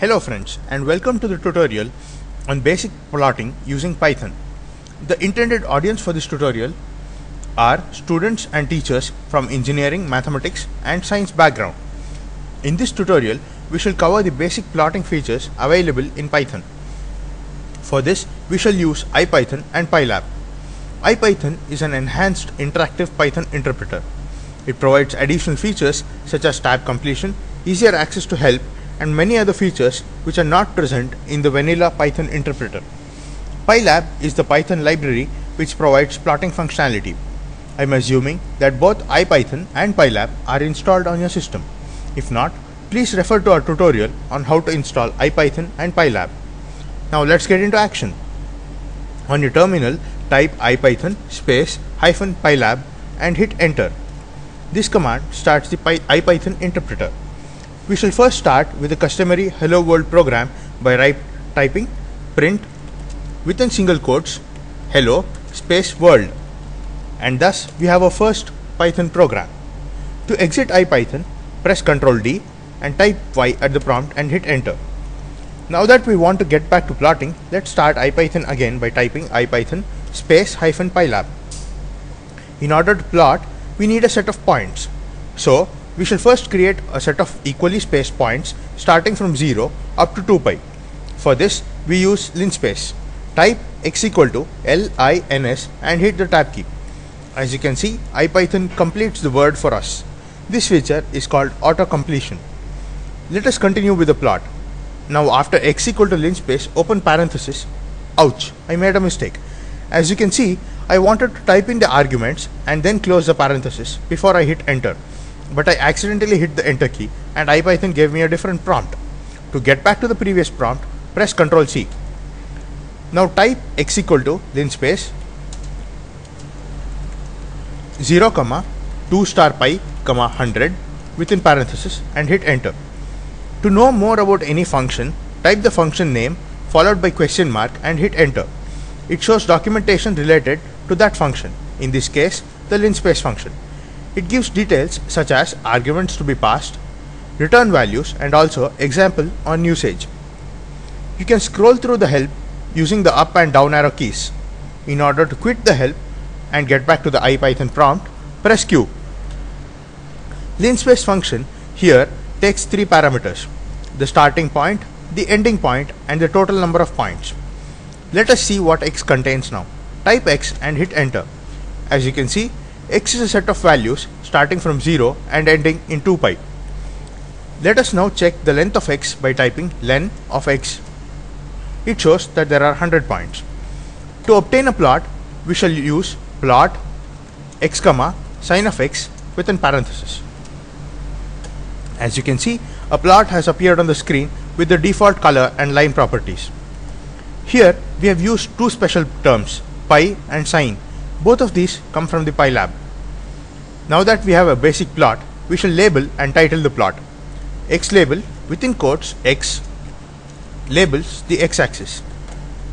Hello friends and welcome to the tutorial on basic plotting using Python. The intended audience for this tutorial are students and teachers from engineering, mathematics and science background. In this tutorial, we shall cover the basic plotting features available in Python. For this, we shall use IPython and Pylab. IPython is an enhanced interactive Python interpreter. It provides additional features such as tab completion, easier access to help, and many other features which are not present in the vanilla Python interpreter. Pylab is the Python library which provides plotting functionality. I am assuming that both IPython and Pylab are installed on your system. If not, please refer to our tutorial on how to install IPython and Pylab. Now let's get into action. On your terminal, type IPython space hyphen Pylab and hit enter. This command starts the IPython interpreter. We shall first start with the customary hello world program by typing print within single quotes hello space world and thus we have our first Python program. To exit IPython, press Ctrl D and type Y at the prompt and hit enter. Now that we want to get back to plotting, let's start IPython again by typing IPython space hyphen pylab. In order to plot, we need a set of points. So, we shall first create a set of equally spaced points starting from 0 up to 2 pi. For this, we use linspace. Type x equal to lins and hit the tab key. As you can see, IPython completes the word for us. This feature is called auto completion. Let us continue with the plot. Now after x equal to linspace, open parenthesis. Ouch, I made a mistake. As you can see, I wanted to type in the arguments and then close the parenthesis before I hit enter. But I accidentally hit the enter key and IPython gave me a different prompt. To get back to the previous prompt, press Ctrl C. Now type x equal to linspace 0 comma 2 star pi comma 100 within parenthesis and hit enter. To know more about any function, type the function name followed by question mark and hit enter. It shows documentation related to that function, in this case the linspace function. It gives details such as arguments to be passed, return values and also example on usage. You can scroll through the help using the up and down arrow keys. In order to quit the help and get back to the IPython prompt, press Q. Linspace function here takes three parameters, the starting point, the ending point and the total number of points. Let us see what x contains now. Type x and hit enter. As you can see, x is a set of values starting from 0 and ending in 2 pi. Let us now check the length of x by typing len of x. It shows that there are 100 points. To obtain a plot, we shall use plot x comma sine of x within parenthesis. As you can see, a plot has appeared on the screen with the default color and line properties. Here we have used two special terms, pi and sine. Both of these come from the Pylab. Now that we have a basic plot, we shall label and title the plot. X label within quotes X labels the X axis.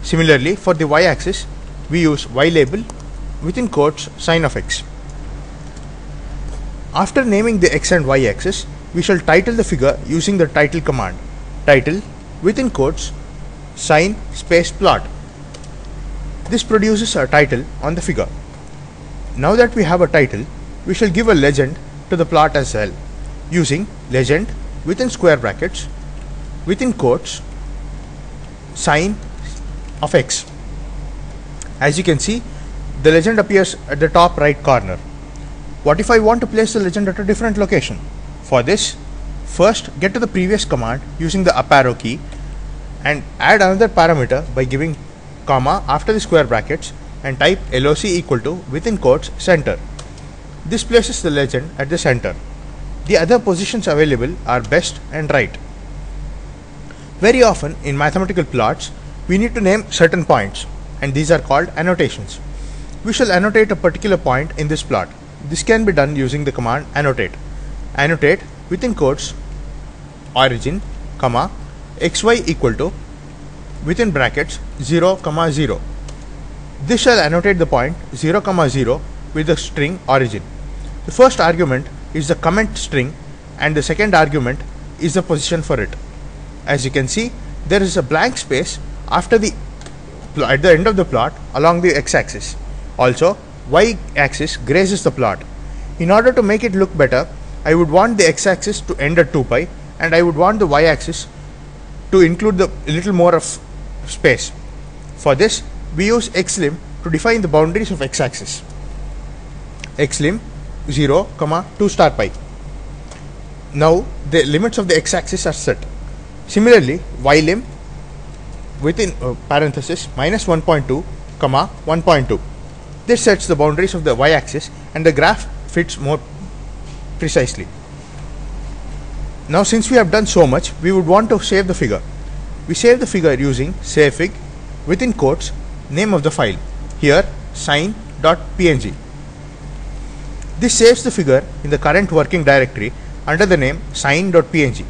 Similarly, for the Y axis, we use Y label within quotes sine of X. After naming the X and Y axis, we shall title the figure using the title command. Title within quotes sine space plot. This produces a title on the figure. Now that we have a title, we shall give a legend to the plot as well using legend within square brackets within quotes sine of x. As you can see, the legend appears at the top right corner. What if I want to place the legend at a different location? For this, first get to the previous command using the up arrow key and add another parameter by giving comma after the square brackets and type LOC equal to within quotes center. This places the legend at the center. The other positions available are best and right. Very often in mathematical plots, we need to name certain points and these are called annotations. We shall annotate a particular point in this plot. This can be done using the command annotate. Annotate within quotes origin, comma, xy equal to within brackets 0 comma 0. This shall annotate the point 0 comma 0 with the string origin. The first argument is the comment string and the second argument is the position for it. As you can see, there is a blank space after the at the end of the plot along the x-axis. Also, y-axis grazes the plot. In order to make it look better, I would want the x-axis to end at 2 pi and I would want the y-axis to include the little more of space. For this, we use xlim to define the boundaries of x-axis. xlim 0, comma 2 star pi. Now the limits of the x-axis are set. Similarly, ylim within uh, parenthesis minus 1.2, comma 1.2. This sets the boundaries of the y-axis and the graph fits more precisely. Now since we have done so much, we would want to save the figure. We save the figure using savefig within quotes name of the file. Here sine.png. This saves the figure in the current working directory under the name sine.png.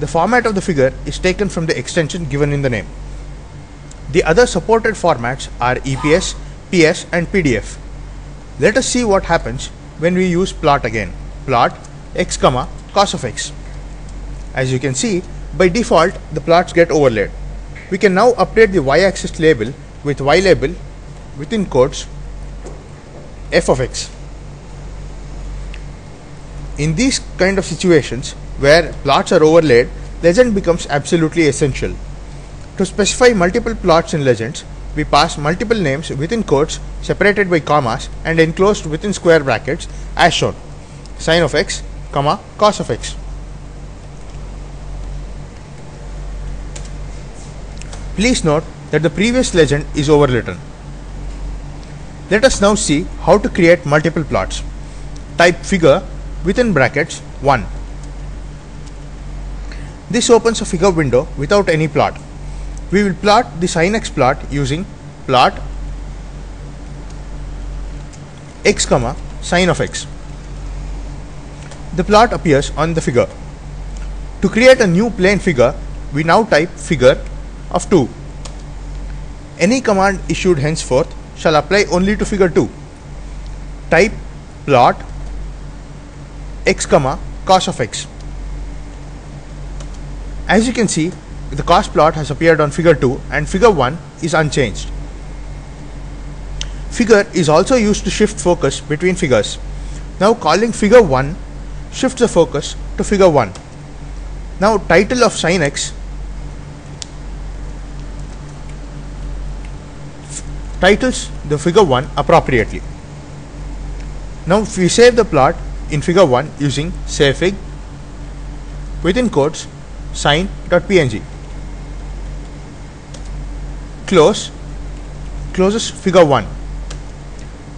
The format of the figure is taken from the extension given in the name. The other supported formats are EPS, PS and PDF. Let us see what happens when we use plot again. Plot x comma cos of x. As you can see, by default the plots get overlaid. We can now update the y-axis label with y label within quotes f of x. In these kind of situations where plots are overlaid, legend becomes absolutely essential. To specify multiple plots in legends, we pass multiple names within quotes separated by commas and enclosed within square brackets as shown. Sine of x, comma, cos of x. Please note that the previous legend is overwritten. Let us now see how to create multiple plots. Type figure within brackets 1. This opens a figure window without any plot. We will plot the sin x plot using plot x comma sine of x. The plot appears on the figure. To create a new plain figure, we now type figure of 2. Any command issued henceforth shall apply only to figure 2. Type plot x comma cos of x. As you can see, the cos plot has appeared on figure 2 and figure 1 is unchanged. Figure is also used to shift focus between figures. Now calling figure 1 shifts the focus to figure 1. Now title of sin x titles the figure 1 appropriately. Now if we save the plot in figure 1 using savefig within quotes sine.png close closes figure 1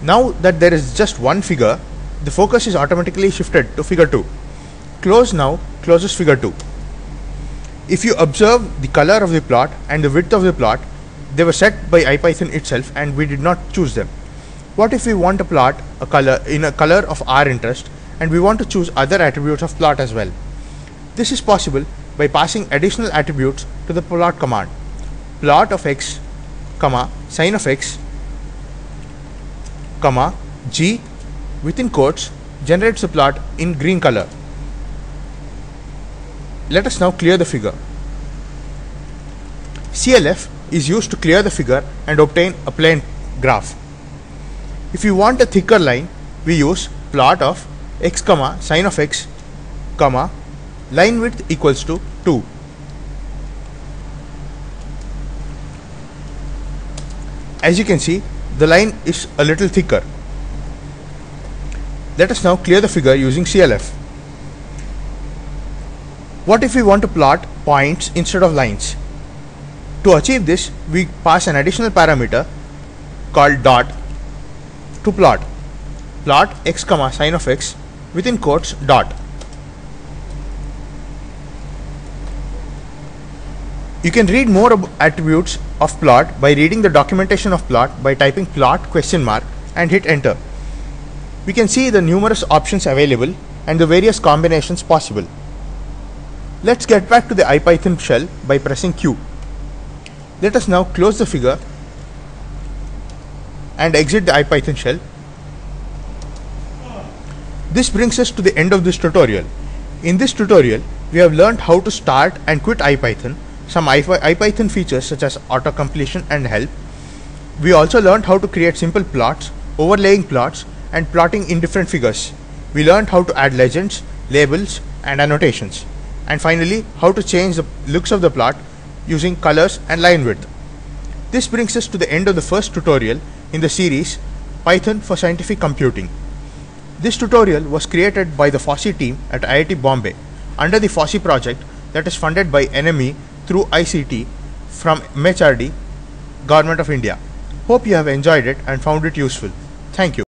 now that there is just one figure the focus is automatically shifted to figure 2 close now closes figure 2 if you observe the color of the plot and the width of the plot they were set by IPython itself and we did not choose them. What if we want to plot a color in a color of our interest and we want to choose other attributes of plot as well? This is possible by passing additional attributes to the plot command. Plot of x comma sine of x comma g within quotes generates the plot in green color. Let us now clear the figure. CLF is used to clear the figure and obtain a plain graph. If you want a thicker line we use plot of x comma sine of x comma line width equals to 2 as you can see the line is a little thicker. Let us now clear the figure using CLF what if we want to plot points instead of lines to achieve this we pass an additional parameter called dot to plot plot x comma sine of x within quotes dot You can read more attributes of plot by reading the documentation of plot by typing plot question mark and hit enter. We can see the numerous options available and the various combinations possible. Let's get back to the IPython shell by pressing Q. Let us now close the figure and exit the IPython shell. This brings us to the end of this tutorial. In this tutorial, We have learned how to start and quit IPython, some IPython features such as auto completion and help. We also learned how to create simple plots, overlaying plots, and plotting in different figures. We learned how to add legends, labels, and annotations. And finally, how to change the looks of the plot using colors and line width. This brings us to the end of the first tutorial in the series Python for Scientific Computing. This tutorial was created by the FOSSEE team at IIT Bombay under the FOSSEE project that is funded by NME through ICT from MHRD, Government of India. Hope you have enjoyed it and found it useful. Thank you.